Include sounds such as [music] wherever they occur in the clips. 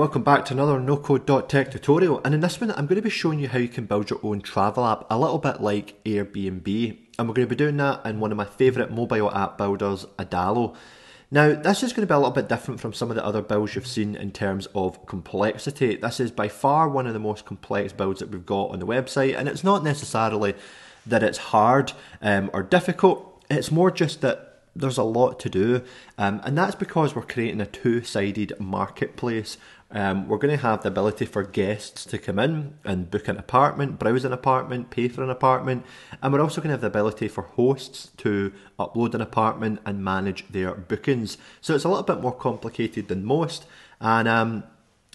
Welcome back to another nocode.tech tutorial and in this one I'm going to be showing you how you can build your own travel app a little bit like Airbnb and we're going to be doing that in one of my favourite mobile app builders, Adalo. Now this is going to be a little bit different from some of the other builds you've seen in terms of complexity. This is by far one of the most complex builds that we've got on the website and it's not necessarily that it's hard um, or difficult, it's more just that there's a lot to do, um, and that's because we're creating a two sided marketplace. Um, we're going to have the ability for guests to come in and book an apartment, browse an apartment, pay for an apartment, and we're also going to have the ability for hosts to upload an apartment and manage their bookings. So it's a little bit more complicated than most, and um,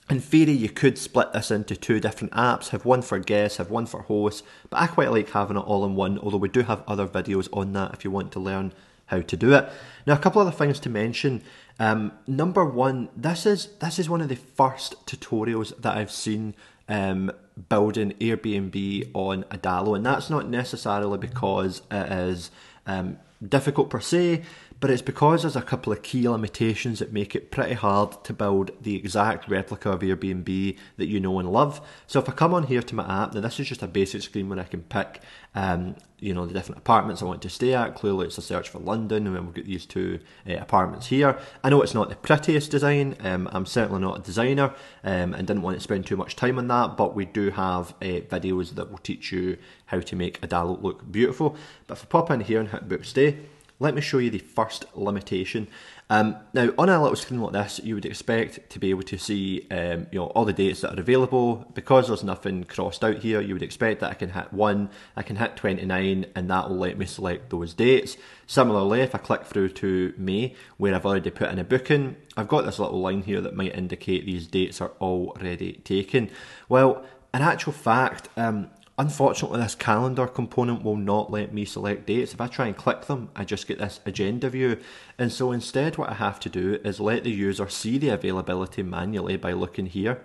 in theory, you could split this into two different apps, have one for guests, have one for hosts, but I quite like having it all in one, although we do have other videos on that if you want to learn how to do it. Now, a couple other things to mention. Um, number one, this is this is one of the first tutorials that I've seen um, building Airbnb on Adalo, and that's not necessarily because it is um, difficult per se but it's because there's a couple of key limitations that make it pretty hard to build the exact replica of Airbnb that you know and love. So if I come on here to my app, now this is just a basic screen where I can pick, um, you know, the different apartments I want to stay at. Clearly, it's a search for London, and then we've got these two uh, apartments here. I know it's not the prettiest design. Um, I'm certainly not a designer, um, and didn't want to spend too much time on that. But we do have uh, videos that will teach you how to make Adalo look beautiful. But if I pop in here and hit book stay let me show you the first limitation. Um, now, on a little screen like this, you would expect to be able to see um, you know, all the dates that are available. Because there's nothing crossed out here, you would expect that I can hit 1, I can hit 29, and that will let me select those dates. Similarly, if I click through to May, where I've already put in a booking, I've got this little line here that might indicate these dates are already taken. Well, in actual fact, um, Unfortunately, this calendar component will not let me select dates. If I try and click them, I just get this agenda view. And so instead, what I have to do is let the user see the availability manually by looking here.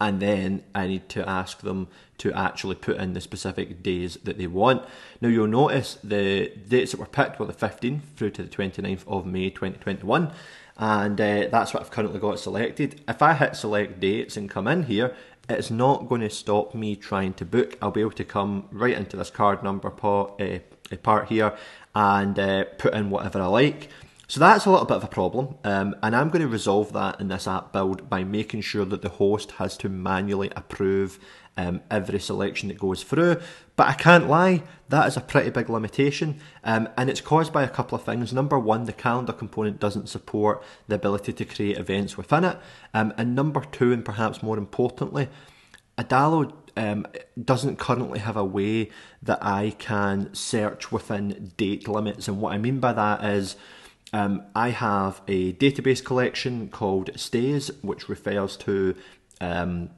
And then I need to ask them to actually put in the specific days that they want. Now, you'll notice the dates that were picked were the 15th through to the 29th of May 2021 and uh, that's what I've currently got selected. If I hit select dates and come in here, it's not going to stop me trying to book. I'll be able to come right into this card number part, uh, part here and uh, put in whatever I like. So that's a little bit of a problem, um, and I'm going to resolve that in this app build by making sure that the host has to manually approve um, every selection that goes through. But I can't lie, that is a pretty big limitation, um, and it's caused by a couple of things. Number one, the calendar component doesn't support the ability to create events within it, um, and number two, and perhaps more importantly, Adalo um, doesn't currently have a way that I can search within date limits, and what I mean by that is um, I have a database collection called Stays, which refers to um,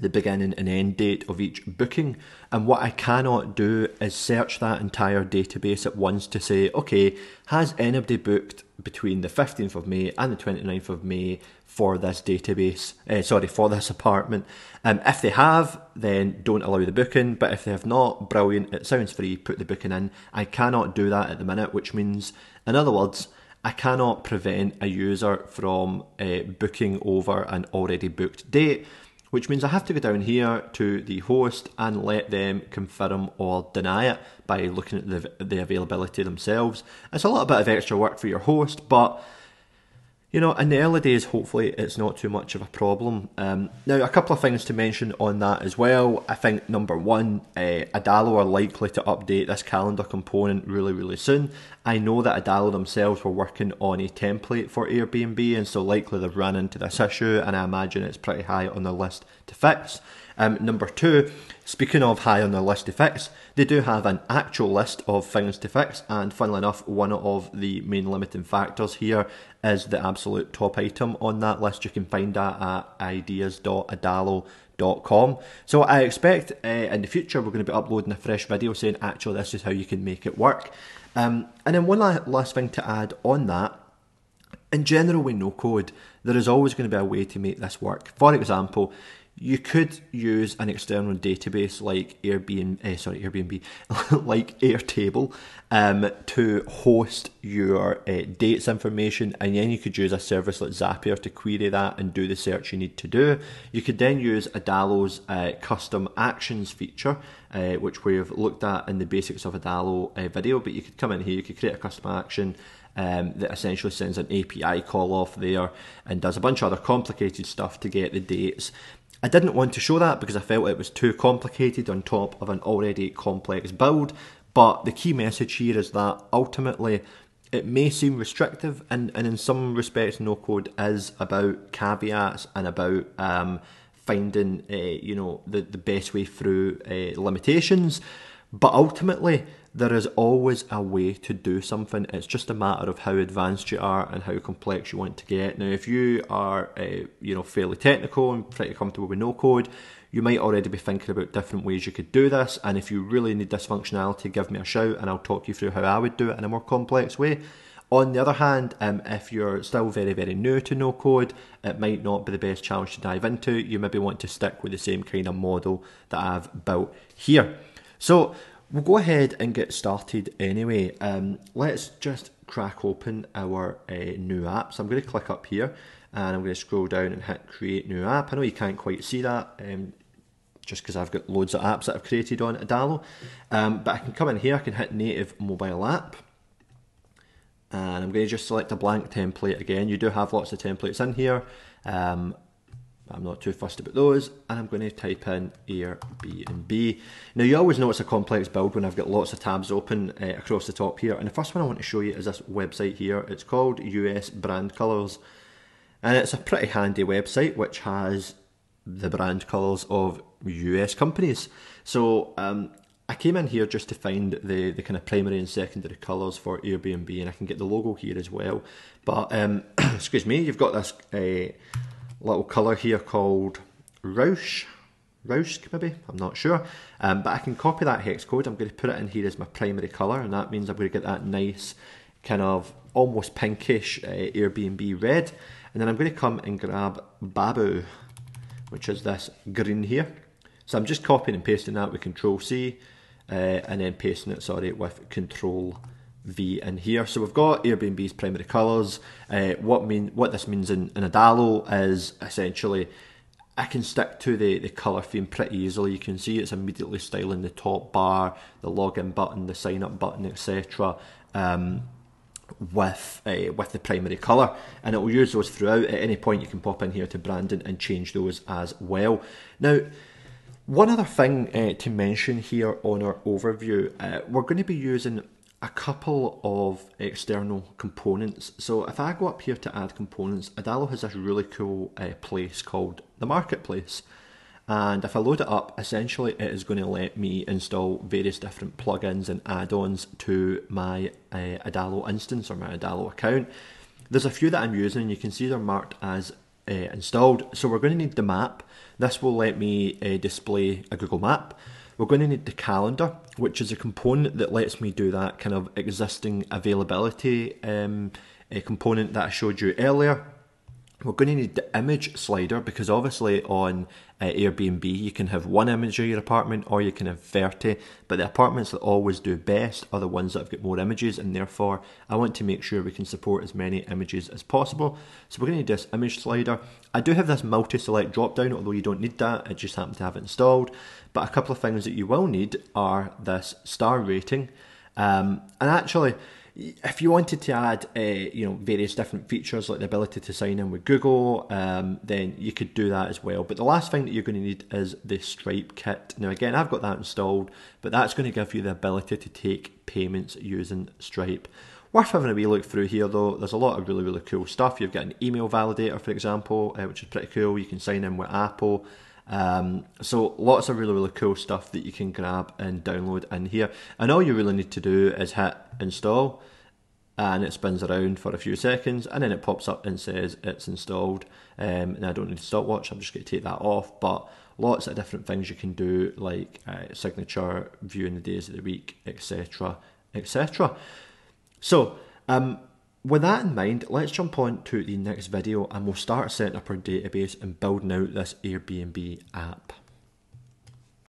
the beginning and end date of each booking. And what I cannot do is search that entire database at once to say, okay, has anybody booked between the 15th of May and the 29th of May for this database, uh, sorry, for this apartment? Um, if they have, then don't allow the booking. But if they have not, brilliant, it sounds free, put the booking in. I cannot do that at the minute, which means, in other words, I cannot prevent a user from uh, booking over an already booked date, which means I have to go down here to the host and let them confirm or deny it by looking at the, the availability themselves. It's a little bit of extra work for your host, but you know, in the early days, hopefully it's not too much of a problem. Um, now, a couple of things to mention on that as well. I think number one, uh, Adalo are likely to update this calendar component really, really soon. I know that Adalo themselves were working on a template for Airbnb, and so likely they've run into this issue, and I imagine it's pretty high on the list to fix. Um, number two, speaking of high on the list to fix, they do have an actual list of things to fix, and funnily enough, one of the main limiting factors here is the absolute top item on that list. You can find that at ideas.adalo.com. So I expect uh, in the future we're going to be uploading a fresh video saying actually this is how you can make it work. Um, and then one last thing to add on that in general, with no code, there is always going to be a way to make this work. For example, you could use an external database like Airbnb, uh, sorry, Airbnb, [laughs] like Airtable, um, to host your uh, dates information, and then you could use a service like Zapier to query that and do the search you need to do. You could then use Adalo's uh, custom actions feature, uh, which we've looked at in the basics of Adalo video, but you could come in here, you could create a custom action. Um, that essentially sends an API call off there and does a bunch of other complicated stuff to get the dates. I didn't want to show that because I felt it was too complicated on top of an already complex build. But the key message here is that ultimately it may seem restrictive, and, and in some respects, no code is about caveats and about um, finding uh, you know the, the best way through uh, limitations. But ultimately, there is always a way to do something. It's just a matter of how advanced you are and how complex you want to get. Now, if you are, uh, you know, fairly technical and pretty comfortable with no code, you might already be thinking about different ways you could do this. And if you really need this functionality, give me a shout and I'll talk you through how I would do it in a more complex way. On the other hand, um, if you're still very, very new to no code, it might not be the best challenge to dive into. You maybe want to stick with the same kind of model that I've built here. So we'll go ahead and get started anyway. Um, let's just crack open our uh, new app. So I'm going to click up here and I'm going to scroll down and hit create new app. I know you can't quite see that um, just because I've got loads of apps that I've created on Adalo. Um, but I can come in here, I can hit native mobile app. And I'm going to just select a blank template again. You do have lots of templates in here. Um, I'm not too fussed about those, and I'm going to type in Airbnb. Now you always know it's a complex build when I've got lots of tabs open uh, across the top here, and the first one I want to show you is this website here. It's called US Brand Colors, and it's a pretty handy website which has the brand colours of US companies. So um, I came in here just to find the, the kind of primary and secondary colours for Airbnb, and I can get the logo here as well. But um, [clears throat] excuse me, you've got this. Uh, little colour here called Rausch. Rausch, maybe, I'm not sure. Um, but I can copy that hex code. I'm going to put it in here as my primary colour, and that means I'm going to get that nice kind of almost pinkish uh, Airbnb red. And then I'm going to come and grab Babu, which is this green here. So I'm just copying and pasting that with Control C, uh, and then pasting it, sorry, with Control V in here. So we've got Airbnb's primary colours. Uh, what mean what this means in, in Adalo is essentially I can stick to the, the colour theme pretty easily. You can see it's immediately styling the top bar, the login button, the sign up button, etc. Um, with uh, with the primary colour, and it will use those throughout. At any point, you can pop in here to branding and change those as well. Now. One other thing uh, to mention here on our overview, uh, we're going to be using a couple of external components. So if I go up here to add components, Adalo has this really cool uh, place called the marketplace. And if I load it up, essentially it is going to let me install various different plugins and add-ons to my uh, Adalo instance or my Adalo account. There's a few that I'm using. You can see they're marked as uh, installed. So we're going to need the map. This will let me uh, display a Google map. We're going to need the calendar, which is a component that lets me do that kind of existing availability um, component that I showed you earlier. We're going to need the image slider because obviously on uh, Airbnb you can have one image of your apartment or you can have 30, but the apartments that always do best are the ones that have got more images and therefore I want to make sure we can support as many images as possible. So we're going to need this image slider. I do have this multi-select drop down, although you don't need that, I just happen to have it installed. But a couple of things that you will need are this star rating. Um, and actually, if you wanted to add, uh, you know, various different features like the ability to sign in with Google, um, then you could do that as well. But the last thing that you're going to need is the Stripe kit. Now, again, I've got that installed, but that's going to give you the ability to take payments using Stripe. Worth having a wee look through here though. There's a lot of really, really cool stuff. You've got an email validator, for example, uh, which is pretty cool. You can sign in with Apple. Um, so lots of really, really cool stuff that you can grab and download in here. And all you really need to do is hit install and it spins around for a few seconds and then it pops up and says it's installed. Um, and I don't need a stopwatch, I'm just going to take that off. But lots of different things you can do like uh, signature, viewing the days of the week, etc. etc. So, um, with that in mind, let's jump on to the next video and we'll start setting up our database and building out this Airbnb app.